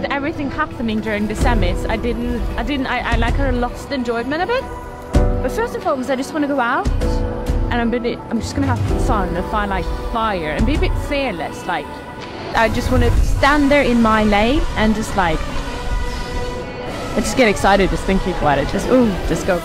with everything happening during the semis, I didn't, I didn't, I, I like kind of lost enjoyment a bit. But first and foremost, I just want to go out, and I'm gonna, I'm just gonna have fun and find like fire and be a bit fearless. Like, I just want to stand there in my lane and just like, I just get excited just thinking about it. Just ooh, just go.